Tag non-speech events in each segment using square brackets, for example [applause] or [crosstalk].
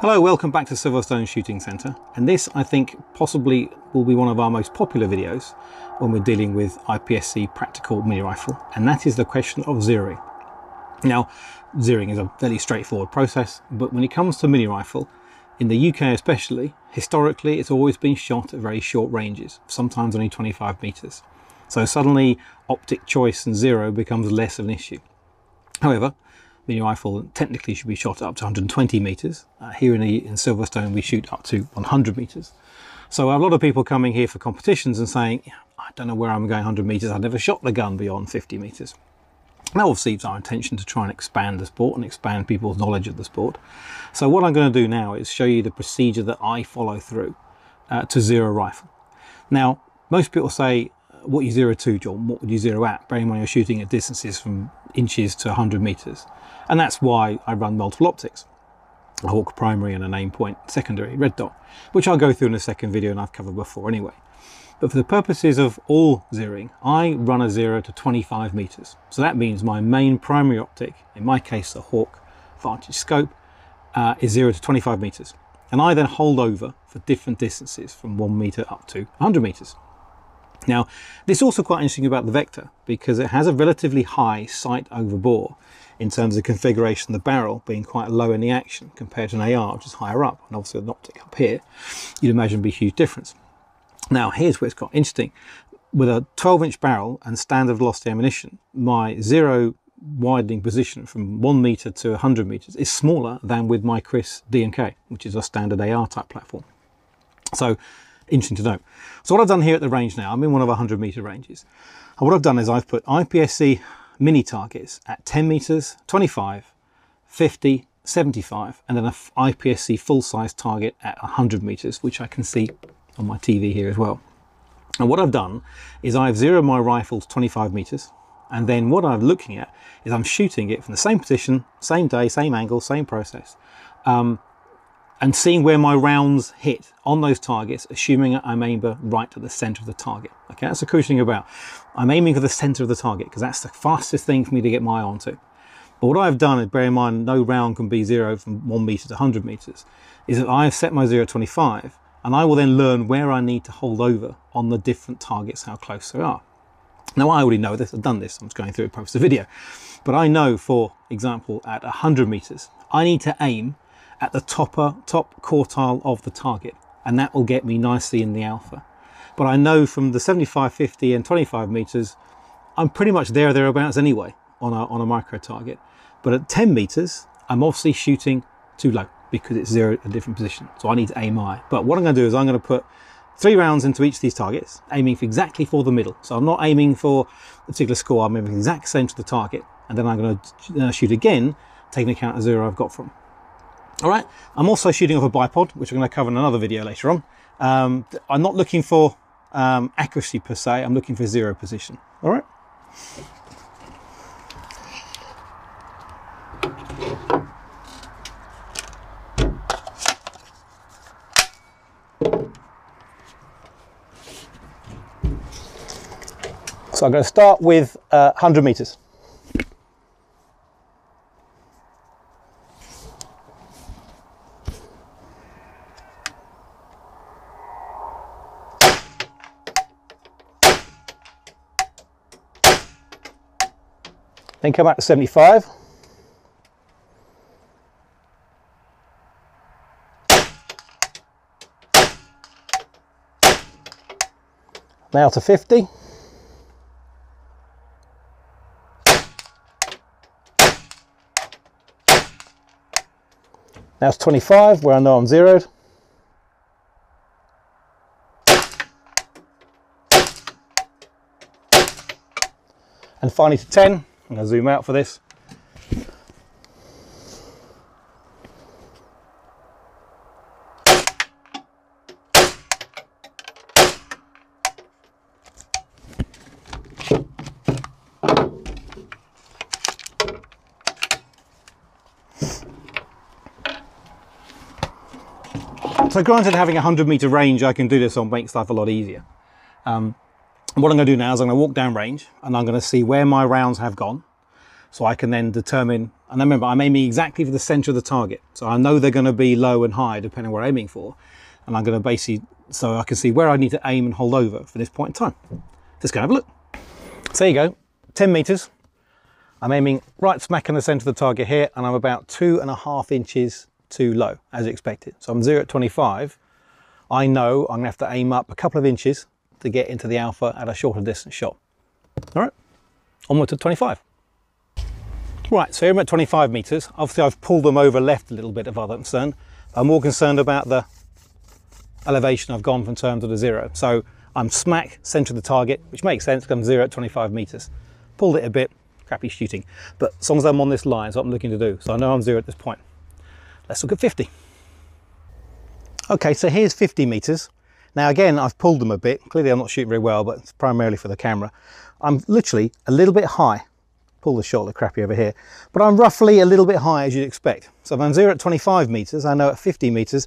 Hello, welcome back to Silverstone Shooting Centre. And this, I think, possibly will be one of our most popular videos when we're dealing with IPSC practical mini rifle, and that is the question of zeroing. Now, zeroing is a fairly straightforward process, but when it comes to mini rifle, in the UK especially, historically it's always been shot at very short ranges, sometimes only 25 metres. So suddenly optic choice and zero becomes less of an issue. However, mini rifle technically should be shot up to 120 metres. Uh, here in, the, in Silverstone we shoot up to 100 metres. So a lot of people coming here for competitions and saying, I don't know where I'm going 100 metres, I've never shot the gun beyond 50 metres. Now obviously it's our intention to try and expand the sport and expand people's knowledge of the sport. So what I'm going to do now is show you the procedure that I follow through uh, to zero rifle. Now most people say, what you zero to, John? What would you zero at? Bearing in mind you're shooting at distances from inches to 100 metres. And that's why I run multiple optics. A Hawke primary and an Aimpoint secondary red dot, which I'll go through in a second video and I've covered before anyway. But for the purposes of all zeroing, I run a zero to 25 meters. So that means my main primary optic, in my case the Hawke Vantage scope, uh, is zero to 25 meters. And I then hold over for different distances from one meter up to 100 meters. Now, this is also quite interesting about the Vector because it has a relatively high sight over bore in terms of configuration of the barrel being quite low in the action compared to an AR, which is higher up, and obviously an optic up here, you'd imagine be a huge difference. Now, here's where it's got interesting. With a 12 inch barrel and standard velocity ammunition, my zero widening position from one meter to 100 meters is smaller than with my Kriss DMK, which is a standard AR type platform. So interesting to note. So what I've done here at the range now, I'm in one of 100 meter ranges. And what I've done is I've put IPSC mini targets at 10 meters, 25, 50, 75, and then a IPSC full size target at 100 meters, which I can see on my TV here as well. And what I've done is I've zeroed my rifle to 25 meters. And then what I'm looking at is I'm shooting it from the same position, same day, same angle, same process. Um, and seeing where my rounds hit on those targets, assuming I'm aiming right at the center of the target. Okay, that's the crucial thing about. I'm aiming for the center of the target because that's the fastest thing for me to get my eye onto. But what I've done, is bear in mind, no round can be zero from one meter to 100 meters, is that I've set my zero at 25 and I will then learn where I need to hold over on the different targets, how close they are. Now I already know this, I've done this, I'm just going through it post the video. But I know, for example, at 100 meters, I need to aim at the topper, top quartile of the target, and that will get me nicely in the alpha. But I know from the 75, 50 and 25 meters, I'm pretty much there thereabouts anyway on a, on a micro target. But at 10 meters, I'm obviously shooting too low because it's zero a different position. So I need to aim high. But what I'm going to do is I'm going to put three rounds into each of these targets, aiming for exactly for the middle. So I'm not aiming for a particular score, I'm aiming exact same to the target. And then I'm going to uh, shoot again, taking account of zero I've got from. All right, I'm also shooting off a bipod, which I'm going to cover in another video later on. Um, I'm not looking for um, accuracy per se, I'm looking for zero position. All right. So I'm going to start with uh, 100 meters. Then come out to 75. Now to 50. Now it's 25 where I know I'm zeroed. And finally to 10. I'm to zoom out for this. So granted having a 100 meter range, I can do this on makes life a lot easier. Um, what I'm going to do now is I'm going to walk down range and I'm going to see where my rounds have gone. So I can then determine And remember, I'm aiming exactly for the center of the target. So I know they're going to be low and high depending on what I'm aiming for. And I'm going to basically, so I can see where I need to aim and hold over for this point in time. Let's go have a look. So there you go, 10 meters. I'm aiming right smack in the center of the target here, and I'm about two and a half inches too low, as expected. So I'm zero at 25. I know I'm gonna have to aim up a couple of inches to get into the alpha at a shorter distance shot. All right, onward to 25. Right, so here I'm at 25 meters. Obviously I've pulled them over left a little bit of other concern. I'm more concerned about the elevation I've gone from terms of the zero. So I'm smack center of the target, which makes sense I'm zero at 25 meters. Pulled it a bit, crappy shooting. But as long as I'm on this line, that's what I'm looking to do. So I know I'm zero at this point. Let's look at 50. Okay, so here's 50 meters. Now again, I've pulled them a bit. Clearly I'm not shooting very well, but it's primarily for the camera. I'm literally a little bit high. Pull the shot, look crappy over here. But I'm roughly a little bit high as you'd expect. So if I'm zero at 25 meters, I know at 50 meters,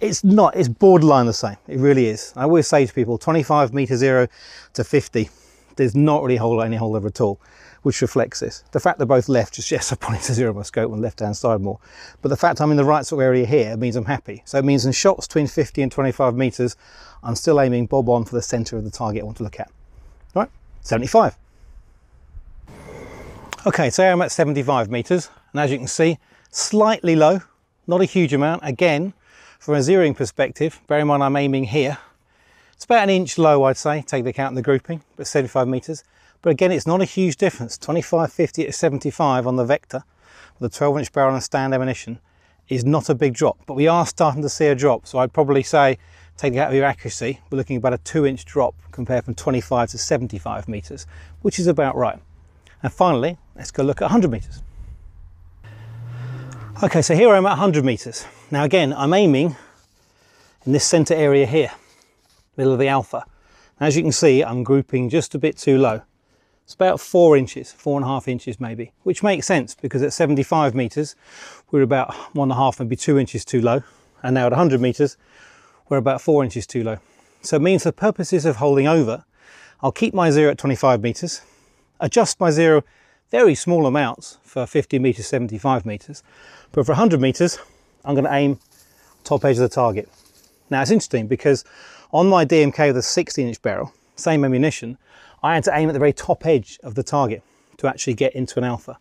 it's not, it's borderline the same. It really is. I always say to people, 25 meter zero to 50, there's not really a whole, any holdover at all, which reflects this. The fact they're both left, just [laughs] yes, I pointed to zero my scope on the left hand side more. But the fact I'm in the right sort of area here means I'm happy. So it means in shots between 50 and 25 meters, I'm still aiming bob on for the center of the target I want to look at. All right, 75. Okay, so I'm at 75 meters, and as you can see, slightly low, not a huge amount. Again, from a zeroing perspective, bear in mind I'm aiming here. It's about an inch low, I'd say, take the account the grouping, but 75 meters. But again, it's not a huge difference. 25, 50 to 75 on the Vector with a 12 inch barrel and stand ammunition is not a big drop, but we are starting to see a drop. So I'd probably say, taking out of your accuracy, we're looking about a two inch drop compared from 25 to 75 meters, which is about right. And finally, let's go look at 100 meters. Okay, so here I'm at 100 meters. Now again, I'm aiming in this center area here, middle of the alpha. As you can see, I'm grouping just a bit too low. It's about four inches, four and a half inches maybe, which makes sense because at 75 meters, we're about one and a half, maybe two inches too low. And now at 100 meters, we're about four inches too low. So it means for purposes of holding over, I'll keep my zero at 25 meters, adjust my zero very small amounts for 50 meters, 75 meters, but for 100 meters, I'm going to aim top edge of the target. Now it's interesting because on my DMK with a 16 inch barrel, same ammunition, I had to aim at the very top edge of the target to actually get into an alpha.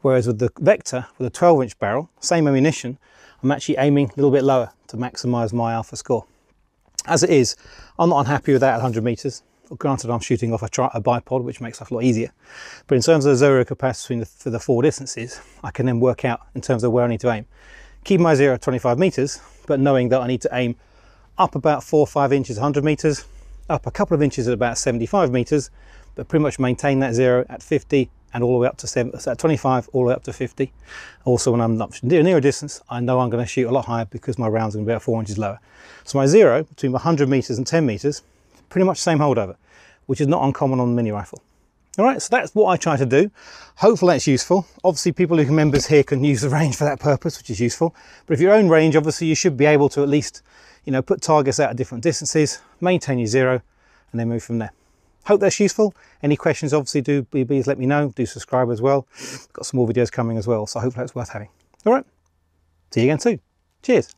Whereas with the Vector, with a 12 inch barrel, same ammunition, I'm actually aiming a little bit lower to maximize my alpha score. As it is, I'm not unhappy with that at 100 meters. Granted, I'm shooting off a, a bipod, which makes life a lot easier. But in terms of the zero capacity the, for the four distances, I can then work out in terms of where I need to aim keep my zero at 25 meters, but knowing that I need to aim up about four or five inches, 100 meters, up a couple of inches at about 75 meters, but pretty much maintain that zero at 50 and all the way up to seven, uh, at 25, all the way up to 50. Also, when I'm not near a distance, I know I'm going to shoot a lot higher because my rounds are going to be about four inches lower. So my zero between 100 meters and 10 meters, pretty much same holdover, which is not uncommon on the mini rifle. All right, so that's what I try to do. Hopefully that's useful. Obviously people who are members here can use the range for that purpose, which is useful. But if your own range, obviously you should be able to at least, you know, put targets out at different distances, maintain your zero, and then move from there. Hope that's useful. Any questions, obviously do please let me know. Do subscribe as well. Got some more videos coming as well, so hopefully that's worth having. All right, see you again soon. Cheers.